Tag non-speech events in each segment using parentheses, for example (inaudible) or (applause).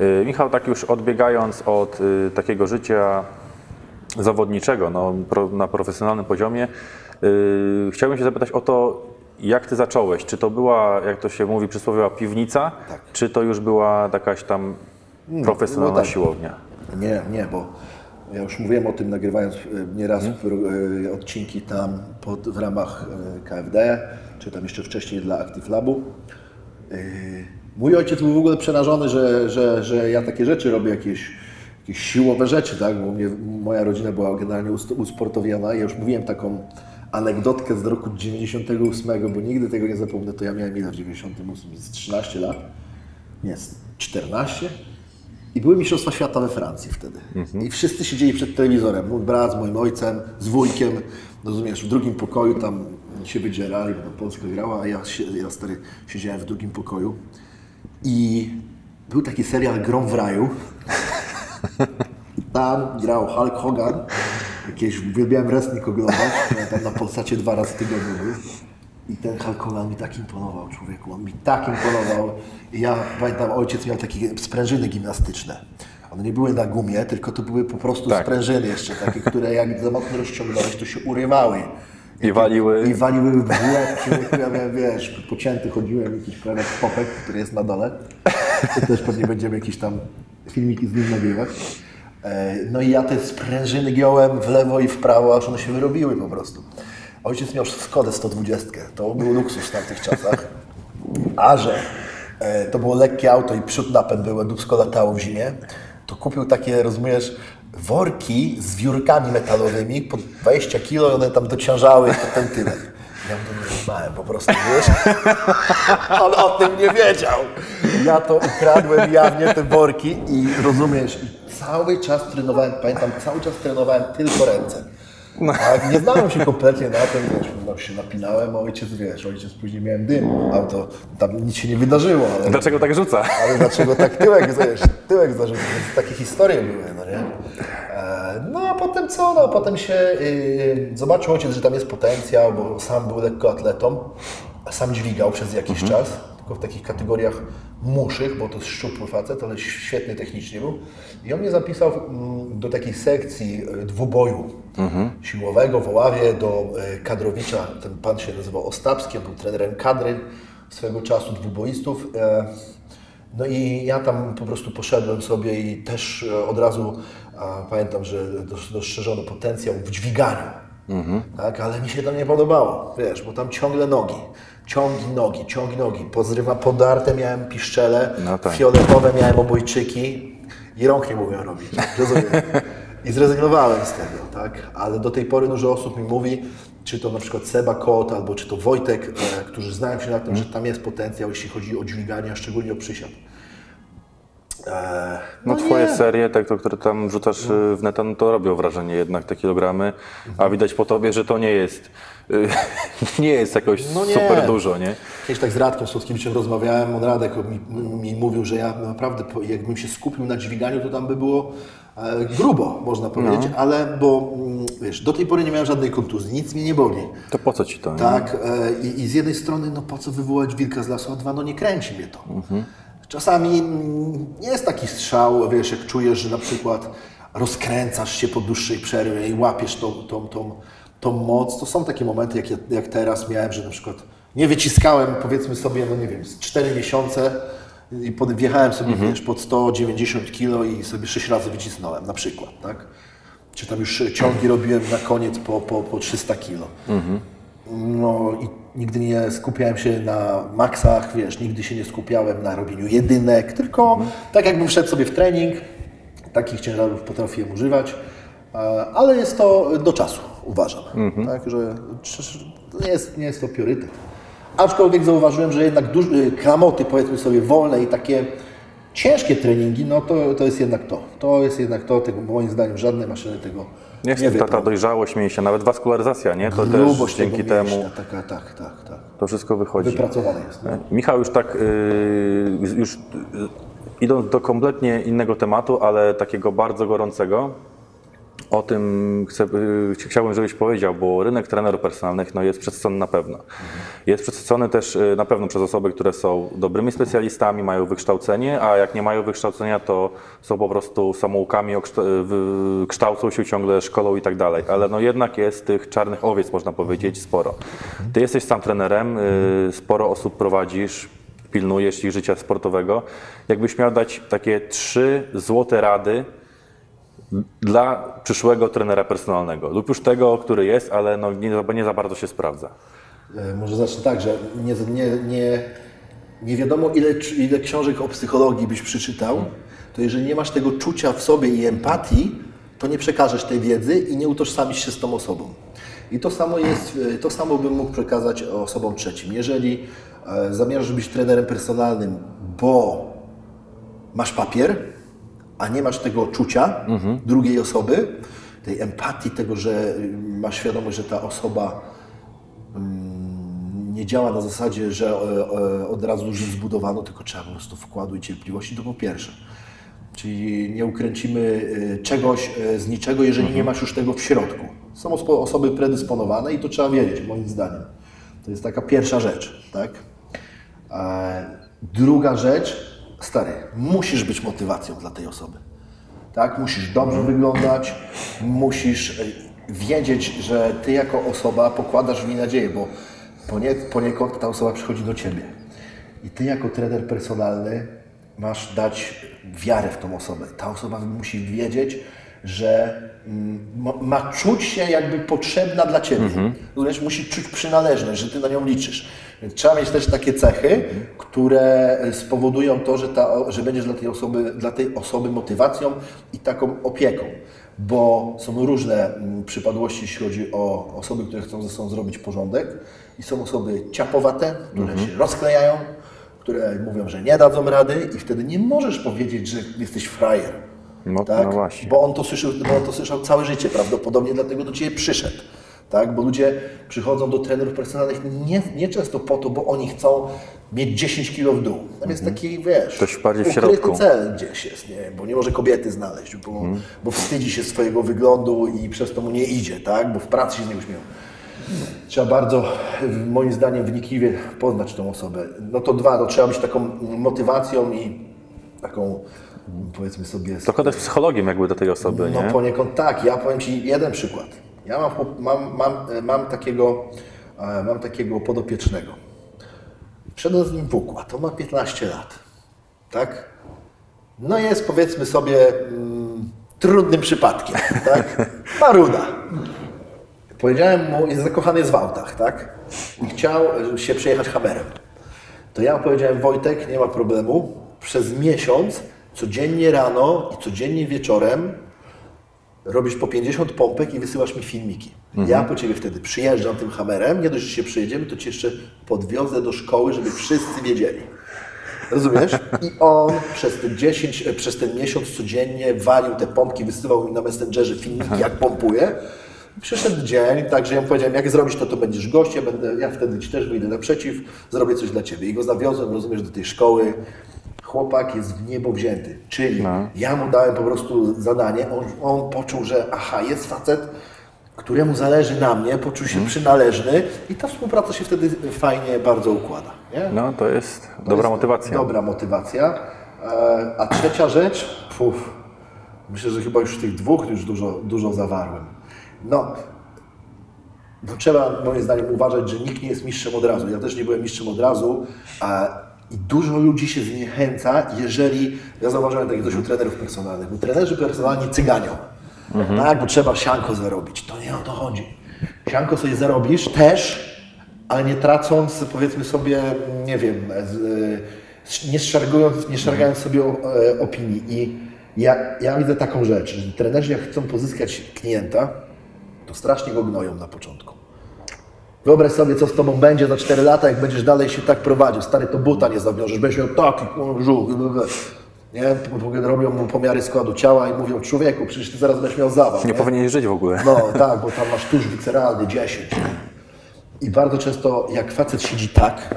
Y, Michał, tak już odbiegając od y, takiego życia zawodniczego no, na profesjonalnym poziomie, y, chciałbym się zapytać o to, jak ty zacząłeś? Czy to była, jak to się mówi, przysłowiowa piwnica, Tak. czy to już była jakaś tam profesjonalna było tak. siłownia? Nie, nie, bo ja już mówiłem o tym nagrywając nieraz e, odcinki tam pod, w ramach KFD, czy tam jeszcze wcześniej dla Active Labu. Mój ojciec był w ogóle przerażony, że, że, że ja takie rzeczy robię, jakieś, jakieś siłowe rzeczy, tak? Bo mnie, moja rodzina była generalnie usportowiona. Ja już mówiłem taką anegdotkę z roku 98, bo nigdy tego nie zapomnę, to ja miałem ile w 98? Z 13 lat? Nie, z 14? I były Mistrzostwa Świata we Francji wtedy. I wszyscy siedzieli przed telewizorem. Mój brat z moim ojcem, z wujkiem, rozumiesz, w drugim pokoju tam się wydzierali, bo Polska grała, a ja, ja stary siedziałem w drugim pokoju. I był taki serial Grom w raju. I (laughs) tam grał Hulk Hogan. Jakieś, uwielbiałem wrestling oglądać. Tam na Polsacie dwa razy w tygodniu był. I ten Hulk Hogan mi tak imponował, człowieku. On mi tak imponował. I ja pamiętam, ojciec miał takie sprężyny gimnastyczne. One nie były na gumie, tylko to były po prostu Tak. sprężyny jeszcze, takie, które jak za mocno rozciągnąłeś, to się urywały. I waliły. I waliły w łeb, ja wiesz, pocięty chodziłem, jakiś prawie popek, który jest na dole. To też pewnie będziemy jakieś tam filmiki z nim nagrywać. E, No i ja te sprężyny giąłem w lewo i w prawo, aż one się wyrobiły po prostu. Ojciec miał Skodę 120, to był luksus w tamtych czasach. A że e, to było lekkie auto i przód napęd był, dupsko latało w zimie, to kupił takie, rozumiesz, worki z wiórkami metalowymi po 20 kg i one tam dociążały to ten tyłek. Ja to nie znałem po prostu, wiesz? On o tym nie wiedział. Ja to ukradłem jawnie te worki i rozumiesz, cały czas trenowałem, pamiętam, cały czas trenowałem tylko ręce. Tak, nie znałem się kompletnie na tym, wiesz, no, się napinałem, a ojciec, wiesz, ojciec później miałem dym, auto, tam nic się nie wydarzyło, ale, Dlaczego tak rzuca? ale dlaczego tak tyłek, wiesz, tyłek zarzucił, więc takie historie były, no nie? E, No a potem co, no potem się y, zobaczył ojciec, że tam jest potencjał, bo sam był lekkoatletą, a sam dźwigał przez jakiś czas, tylko w takich kategoriach muszych, bo to jest szczupły facet, ale świetny technicznie był. I on mnie zapisał mm, do takiej sekcji y, dwuboju siłowego w Oławie, do y, kadrowicza, ten pan się nazywał Ostapski, on był trenerem kadry swego czasu dwuboistów. E, no i ja tam po prostu poszedłem sobie i też e, od razu pamiętam, że dos- dostrzeżono potencjał w dźwiganiu. Tak, ale mi się to nie podobało, wiesz, bo tam ciągle nogi, ciągi nogi, ciągi nogi, pozrywa, podarte miałem piszczele, No tak. fioletowe miałem obojczyki i rąk nie mówią robić, rozumiesz? I zrezygnowałem z tego, tak? Ale do tej pory dużo osób mi mówi, czy to na przykład Seba Kot, albo czy to Wojtek, e, którzy znają się na tym, że tam jest potencjał, jeśli chodzi o dźwiganie, a szczególnie o przysiad. E, No, twoje nie. serie, te, to, które tam rzucasz y, w neta, no to robią wrażenie jednak te kilogramy, a widać po tobie, że to nie jest, y, (laughs) nie jest jakoś No nie. super dużo, nie? Kiedyś tak z Radkiem Słodkiewiczem rozmawiałem, on Radek mi, mi mówił, że ja naprawdę, jakbym się skupił na dźwiganiu, to tam by było e, grubo, można powiedzieć, ale bo mm, wiesz, do tej pory nie miałem żadnej kontuzji, nic mnie nie boli. To po co ci to? nie? Tak, e, i, i z jednej strony, no po co wywołać wilka z lasu, a dwa, no nie kręci mnie to. Czasami nie jest taki strzał, wiesz, jak czujesz, że na przykład rozkręcasz się po dłuższej przerwie i łapiesz tą, tą, tą, tą moc, to są takie momenty, jak, ja- jak teraz miałem, że na przykład nie wyciskałem, powiedzmy sobie, no nie wiem, z 4 miesiące i pod, wjechałem sobie, wiesz, pod 190 kilo i sobie 6 razy wycisnąłem, na przykład, tak? Czy tam już ciągi robiłem na koniec po, po, po 300 kilo. No i nigdy nie skupiałem się na maksach, wiesz, nigdy się nie skupiałem na robieniu jedynek, tylko tak jakbym wszedł sobie w trening, takich ciężarów potrafiłem używać, ale jest to do czasu, uważam. Tak, że nie jest, nie jest to priorytet. Aczkolwiek zauważyłem, że jednak duży, klamoty, powiedzmy sobie, wolne i takie ciężkie treningi, no to, to jest jednak to. To jest jednak to, tego moim zdaniem żadne maszyny tego nie, Jest ta, ta wyprą. dojrzałość mięśnia, nawet waskularyzacja, nie? To Grubość też dzięki temu mięśnia, Taka, tak, tak, tak. to wszystko wychodzi. Wypracowane jest. No. Michał, już tak, y, już y, idąc do kompletnie innego tematu, ale takiego bardzo gorącego, o tym chcę, y, chciałbym, żebyś powiedział, bo rynek trenerów personalnych no, jest przesycony na pewno. Jest przesycony też y, na pewno przez osoby, które są dobrymi specjalistami, mają wykształcenie, a jak nie mają wykształcenia, to są po prostu samoukami, wy- kształcą się ciągle, szkolą i tak dalej. Ale no jednak jest tych czarnych owiec, można powiedzieć, sporo. Ty jesteś sam trenerem, y, sporo osób prowadzisz, pilnujesz ich życia sportowego. Jakbyś miał dać takie trzy złote rady, dla przyszłego trenera personalnego lub już tego, który jest, ale no nie, nie za bardzo się sprawdza. E, Może zacznę tak, że nie, nie, nie, nie wiadomo ile, ile książek o psychologii byś przeczytał, to jeżeli nie masz tego czucia w sobie i empatii, to nie przekażesz tej wiedzy i nie utożsamisz się z tą osobą. I to samo jest, e, to samo bym mógł przekazać osobom trzecim. Jeżeli e, zamierzasz być trenerem personalnym, bo masz papier, a nie masz tego czucia drugiej osoby, tej empatii, tego, że masz świadomość, że ta osoba mm, nie działa na zasadzie, że e, e, od razu już zbudowano, tylko trzeba po prostu wkładu i cierpliwości, to po pierwsze. Czyli nie ukręcimy y, czegoś e, z niczego, jeżeli nie masz już tego w środku. Są osoby predysponowane i to trzeba wiedzieć, moim zdaniem. To jest taka pierwsza rzecz, tak? E, Druga rzecz, stary, musisz być motywacją dla tej osoby. Tak? Musisz dobrze wyglądać, musisz e, wiedzieć, że ty jako osoba pokładasz w niej nadzieję, bo ponie, poniekąd ta osoba przychodzi do ciebie. I ty jako trener personalny masz dać wiarę w tą osobę. Ta osoba musi wiedzieć, że mm, ma, czuć się jakby potrzebna dla ciebie. Rozumiesz? Musi czuć przynależność, że ty na nią liczysz. Więc trzeba mieć też takie cechy, które spowodują to, że, ta, że będziesz dla tej, osoby, dla tej osoby motywacją i taką opieką. Bo są różne mm, przypadłości, jeśli chodzi o osoby, które chcą ze sobą zrobić porządek. I są osoby ciapowate, które się rozklejają, które mówią, że nie dadzą rady i wtedy nie możesz powiedzieć, że jesteś frajer. No, tak? no właśnie. Bo on, to słyszał, bo on to słyszał całe życie prawdopodobnie, dlatego do Ciebie przyszedł. Tak? Bo ludzie przychodzą do trenerów personalnych nie, nie często po to, bo oni chcą mieć 10 kilo w dół. Tam jest taki, wiesz, Coś bardziej w środku. cel gdzieś jest, nie? bo nie może kobiety znaleźć, bo, bo wstydzi się swojego wyglądu i przez to mu nie idzie, tak? bo w pracy się z niej uśmiewa. Trzeba bardzo, moim zdaniem, wnikliwie poznać tą osobę. No to dwa, to trzeba być taką motywacją i taką, powiedzmy sobie, Trochę też psychologiem jakby do tej osoby, no nie? poniekąd tak. Ja powiem Ci jeden przykład. Ja mam, mam, mam, mam, takiego, e, mam takiego podopiecznego. Wszedłem z nim w układ. On ma 15 lat. Tak? No jest powiedzmy sobie mm, trudnym przypadkiem. Tak? (laughs) Maruda. Powiedziałem mu, jest zakochany jest w autach, tak? I chciał e, się przejechać Hammerem. To ja powiedziałem, Wojtek, nie ma problemu. Przez miesiąc, codziennie rano i codziennie wieczorem robisz po 50 pompek i wysyłasz mi filmiki. Ja po Ciebie wtedy przyjeżdżam tym Hammerem, nie dość, że się przyjedziemy, to Cię jeszcze podwiozę do szkoły, żeby wszyscy wiedzieli. Rozumiesz? I on przez ten 10, e, przez ten miesiąc codziennie walił te pompki, wysyłał mi na Messengerze filmiki, jak pompuje. Przyszedł dzień, także ja mu powiedziałem, jak zrobisz to, to będziesz gościem, będę, ja wtedy Ci też wyjdę naprzeciw, zrobię coś dla Ciebie. I go zawiozłem, rozumiesz, do tej szkoły. Chłopak jest w niebo wzięty, czyli ja mu dałem po prostu zadanie, on, on poczuł, że aha, jest facet, któremu zależy na mnie, poczuł się przynależny i ta współpraca się wtedy fajnie bardzo układa. Nie? No to jest To dobra jest motywacja. Dobra motywacja. E, A trzecia rzecz, puf, myślę, że chyba już tych dwóch już dużo, dużo zawarłem. No, no, trzeba moim zdaniem uważać, że nikt nie jest mistrzem od razu. Ja też nie byłem mistrzem od razu. A, I dużo ludzi się zniechęca, jeżeli, ja zauważyłem takie coś u trenerów personalnych, bo trenerzy personalni cyganią. Tak, bo trzeba sianko zarobić. To nie o to chodzi. Sianko sobie zarobisz też, ale nie tracąc, powiedzmy sobie, nie wiem, nie, szargując, nie szargając sobie e, opinii. I ja, ja widzę taką rzecz, że trenerzy jak chcą pozyskać klienta, to strasznie go gnoją na początku. Wyobraź sobie, co z tobą będzie za 4 lata, jak będziesz dalej się tak prowadził. Stary, to buta nie zawiążesz, będziesz miał taki brzuch. Nie? Robią mu pomiary składu ciała i mówią, człowieku, przecież ty zaraz będziesz miał zawał. Nie powinieneś żyć w ogóle. No tak, bo tam masz tusz wiceralny 10. I bardzo często jak facet siedzi tak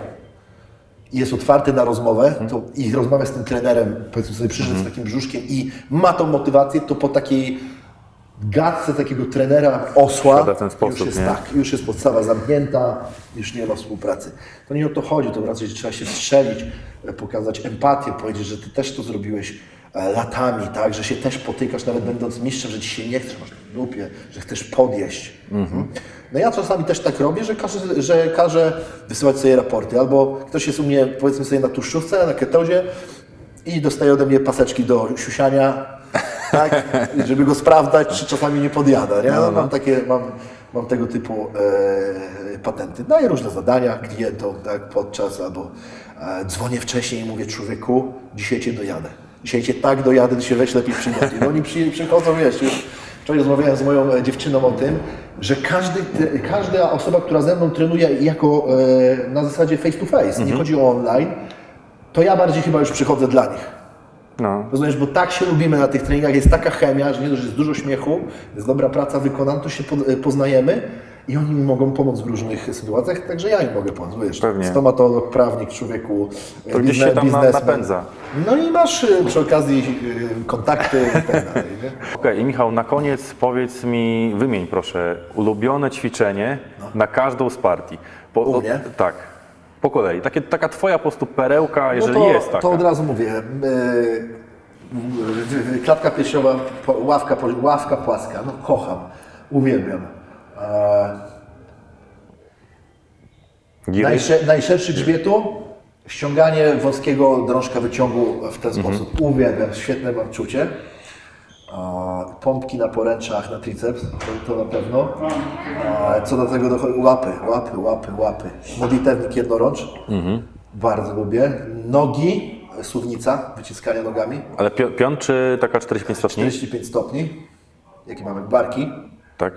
i jest otwarty na rozmowę to, i rozmawia z tym trenerem, powiedzmy sobie przyszedł z takim brzuszkiem i ma tą motywację, to po takiej gadce takiego trenera osła. Sposób, już jest tak, już jest podstawa zamknięta, już nie ma współpracy. To nie o to chodzi, to raczej trzeba się strzelić, pokazać empatię, powiedzieć, że ty też to zrobiłeś e, latami, tak, że się też potykasz, nawet będąc mistrzem, że ci się nie chce, masz w dupie, że chcesz podjeść. No ja czasami też tak robię, że każę, że każę wysyłać sobie raporty, albo ktoś jest u mnie, powiedzmy sobie, na tłuszczówce, na ketozie i dostaje ode mnie paseczki do siusiania, tak, żeby go sprawdzać, czy czasami nie podjada. Nie? No, Mam, takie, mam, mam tego typu e, patenty. Daję różne zadania klientom tak, podczas, albo e, dzwonię wcześniej i mówię, człowieku, dzisiaj cię dojadę. Dzisiaj cię tak dojadę, ty się weź lepiej przygotuj. No oni przy, przychodzą, wiesz, już wczoraj rozmawiałem z moją e, dziewczyną o tym, że każdy, te- każda osoba, która ze mną trenuje jako e, na zasadzie face to face, nie chodzi o online, to ja bardziej chyba już przychodzę dla nich. No. Rozumiesz, bo tak się lubimy na tych treningach, jest taka chemia, że nie dość, jest dużo śmiechu, jest dobra praca wykonana, to się po, poznajemy i oni mi mogą pomóc w różnych sytuacjach, także ja im mogę pomóc, wiesz, Pewnie. stomatolog, prawnik, człowieku, To gdzieś się tam na- napędza. No i masz y, przy okazji y, kontakty i tak dalej? (laughs) Okej, i Michał, na koniec powiedz mi, wymień proszę, ulubione ćwiczenie na każdą z partii. Po, U mnie? Tak, po kolei. Takie, taka twoja po prostu perełka, jeżeli no to, jest taka. to od razu mówię, y, klatka piersiowa, ławka, ławka płaska, no kocham, uwielbiam. E? Najsze, najszerszy grzbietu, ściąganie wąskiego drążka wyciągu w ten Mhm. sposób. Uwielbiam, świetne mam czucie. A, Pompki na poręczach, na triceps, to, to na pewno. A, Co do tego dochodzi, łapy, łapy, łapy, łapy. Modlitewnik jednorącz, Mhm. bardzo lubię. Nogi, suwnica, wyciskanie nogami, Ale pion czy taka 45 stopni? 45 stopni. Jakie mamy barki? Tak.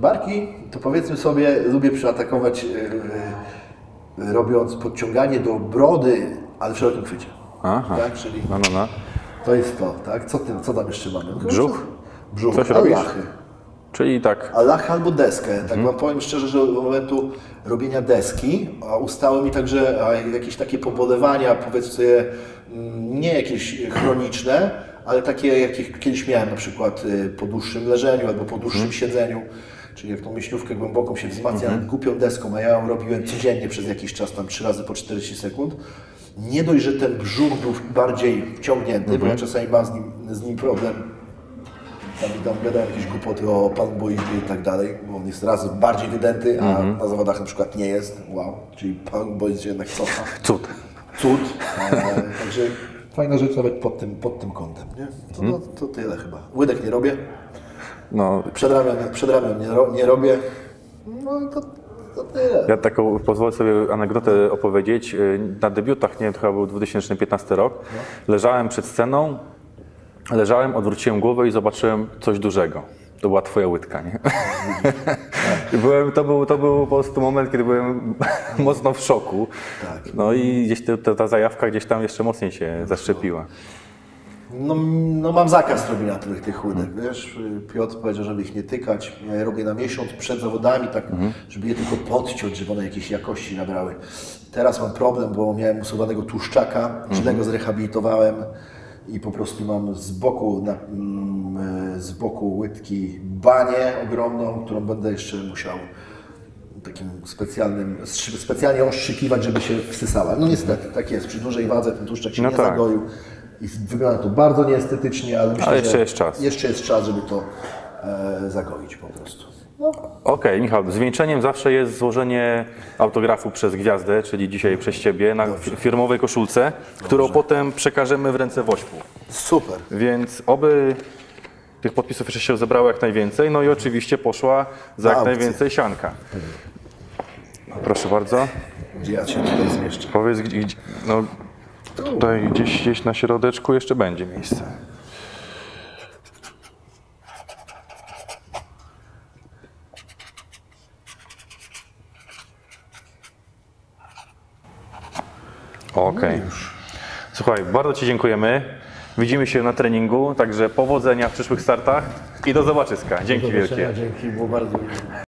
Barki, to powiedzmy sobie, lubię przyatakować, yy, yy, robiąc podciąganie do brody, ale w szerokim chwycie. Aha. Tak, czyli No, no, no. To jest to, tak? Co, ty, co tam jeszcze mamy? Brzuch? Brzuch, Coś robisz? alachy. Czyli tak, Alachy albo deskę. Tak Mhm. wam powiem szczerze, że od momentu robienia deski a ustały mi także jakieś takie pobolewania, powiedzmy sobie, mm, nie jakieś chroniczne, ale takie, jakie kiedyś miałem na przykład y, po dłuższym leżeniu albo po dłuższym Mhm. siedzeniu. Czyli jak tą myślówkę głęboką się wzmacnia głupią deską, a ja ją robiłem codziennie przez jakiś czas, tam trzy razy po 40 sekund. Nie dość, że ten brzuch był bardziej wciągnięty, bo Mhm. ja czasami mam z nim, z nim problem, tam, tam gadałem jakieś głupoty o panboizmie i tak dalej, bo on jest raz bardziej wydęty, a Mhm. na zawodach na przykład nie jest. Wow, czyli panboizm się jednak cofa. cud. Cud. E, także fajna rzecz nawet pod tym, pod tym kątem. Nie? To, Mhm. to, to tyle chyba. Łydek nie robię, No, przed ramion, przed ramion nie, ro, nie robię. No to, to tyle. Ja taką pozwolę sobie anegdotę opowiedzieć. Y, Na debiutach, nie wiem, to chyba był 2015 rok, leżałem przed sceną, leżałem, odwróciłem głowę i zobaczyłem coś dużego. To była twoja łydka, nie? I (laughs) byłem, to, był, to był po prostu moment, kiedy byłem (laughs) mocno w szoku. Tak. No i gdzieś te, ta, ta zajawka gdzieś tam jeszcze mocniej się zaszczepiła. No, no mam zakaz robienia tych, tych łydek, wiesz, Piotr powiedział, żeby ich nie tykać, ja je robię na miesiąc przed zawodami, tak, żeby je tylko podciąć, żeby one jakiejś jakości nabrały. Teraz mam problem, bo miałem usuwanego tłuszczaka, źle go zrehabilitowałem i po prostu mam z boku, na, mm, z boku łydki banię ogromną, którą będę jeszcze musiał takim specjalnym, specjalnie ostrzykiwać, żeby się wsysała. No niestety, tak jest, przy dużej wadze ten tłuszczak się No nie tak. zagoił i wygląda to bardzo nieestetycznie, ale myślę, Ale jeszcze że jest czas. Jeszcze jest czas, żeby to e, zagoić po prostu. No, Okej, Michał, zwieńczeniem zawsze jest złożenie autografu przez gwiazdę, czyli dzisiaj przez ciebie, na fi- firmowej koszulce, którą potem przekażemy w ręce Wośpu. super. Więc oby tych podpisów jeszcze się zebrało jak najwięcej, no i oczywiście poszła za jak najwięcej sianka. Proszę bardzo. Gdzie ja się tutaj zmieszczę? Powiedz, gdzie, gdzie- no tutaj gdzieś, gdzieś na środeczku jeszcze będzie miejsce. Okej. Słuchaj, bardzo Ci dziękujemy. Widzimy się na treningu, także powodzenia w przyszłych startach i do zobaczyska. Dzięki wielkie. Dzięki, było bardzo miło.